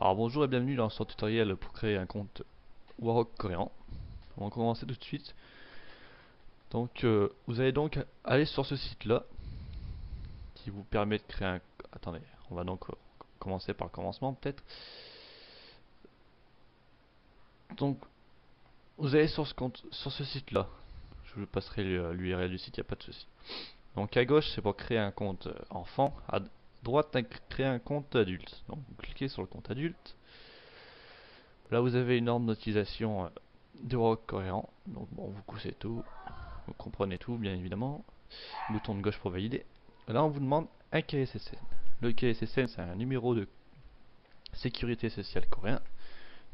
Alors bonjour et bienvenue dans ce tutoriel pour créer un compte Warrock coréen. On va commencer tout de suite. Donc euh, vous allez donc aller sur ce site là qui vous permet de créer un... Attendez, on va donc euh, commencer par le commencement peut-être. Donc vous allez sur ce compte, sur ce site là. Je vous passerai l'URL du site, il n'y a pas de souci. Donc à gauche c'est pour créer un compte euh, enfant, droite créer un compte adulte. Donc vous cliquez sur le compte adulte. Là vous avez une norme d'utilisation euh, de rock cohérent. Donc bon vous coussez tout, vous comprenez tout bien évidemment. Bouton de gauche pour valider. Là on vous demande un KSSN. Le KSSN c'est un numéro de sécurité sociale coréen.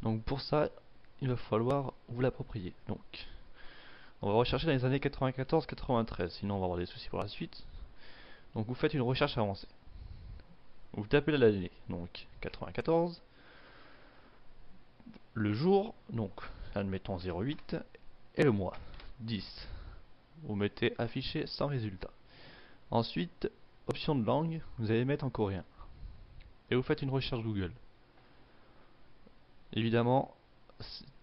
Donc pour ça il va falloir vous l'approprier. Donc on va rechercher dans les années 94-93, sinon on va avoir des soucis pour la suite. Donc vous faites une recherche avancée. Vous tapez l'année, donc 94. Le jour, donc admettons 08. Et le mois, 10. Vous mettez affiché sans résultat. Ensuite, option de langue, vous allez mettre en coréen. Et vous faites une recherche Google. Évidemment,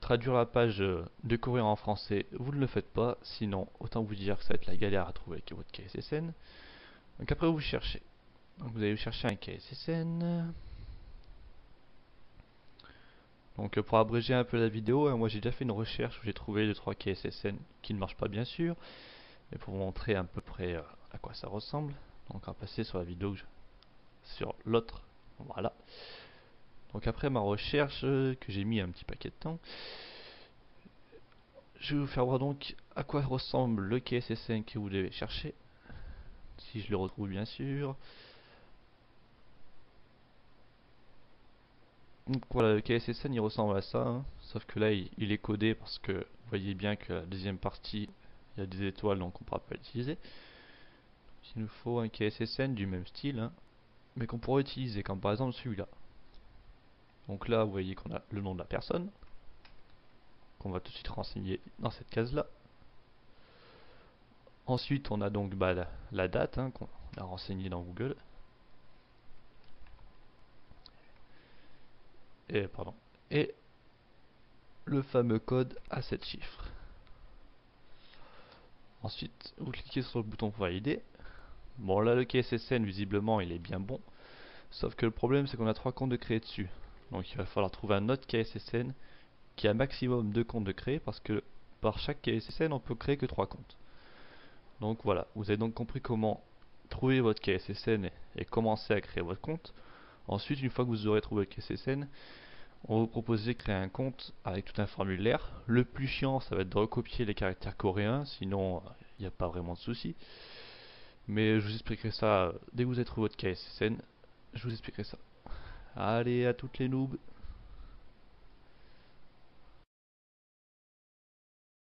traduire la page de coréen en français, vous ne le faites pas, sinon autant vous dire que ça va être la galère à trouver avec votre KSSN. Donc après vous cherchez. Vous allez chercher un KSSN. Donc pour abréger un peu la vidéo, hein, moi j'ai déjà fait une recherche où j'ai trouvé les 3 KSSN qui ne marchent pas bien sûr. Mais pour vous montrer à peu près euh, à quoi ça ressemble. Donc on va passer sur la vidéo sur l'autre. Voilà. Donc après ma recherche euh, que j'ai mis un petit paquet de temps, je vais vous faire voir donc à quoi ressemble le KSSN que vous devez chercher. Si je le retrouve bien sûr. Donc voilà, le KSSN il ressemble à ça, hein. sauf que là il, est codé parce que vous voyez bien que la deuxième partie il y a des étoiles donc on ne pourra pas l'utiliser. Il nous faut un KSSN du même style, hein, mais qu'on pourra utiliser, comme par exemple celui-là. Donc là, vous voyez qu'on a le nom de la personne, qu'on va tout de suite renseigner dans cette case-là. Ensuite, on a donc bah, la, date hein, qu'on a renseignée dans Google. Et, pardon, et le fameux code à 7 chiffres. Ensuite, vous cliquez sur le bouton pour valider. Bon, là, le KSSN, visiblement, il est bien bon. Sauf que le problème, c'est qu'on a trois comptes de créer dessus. Donc il va falloir trouver un autre KSSN qui a maximum deux comptes de créer parce que par chaque KSSN on peut créer que trois comptes. Donc voilà, vous avez donc compris comment trouver votre KSSN et commencer à créer votre compte. Ensuite, une fois que vous aurez trouvé le KSSN, on va vous proposer de créer un compte avec tout un formulaire. Le plus chiant, ça va être de recopier les caractères coréens, sinon il n'y a pas vraiment de souci. Mais je vous expliquerai ça dès que vous avez trouvé votre KSSN. Je vous expliquerai ça. Allez, à toutes les noobs.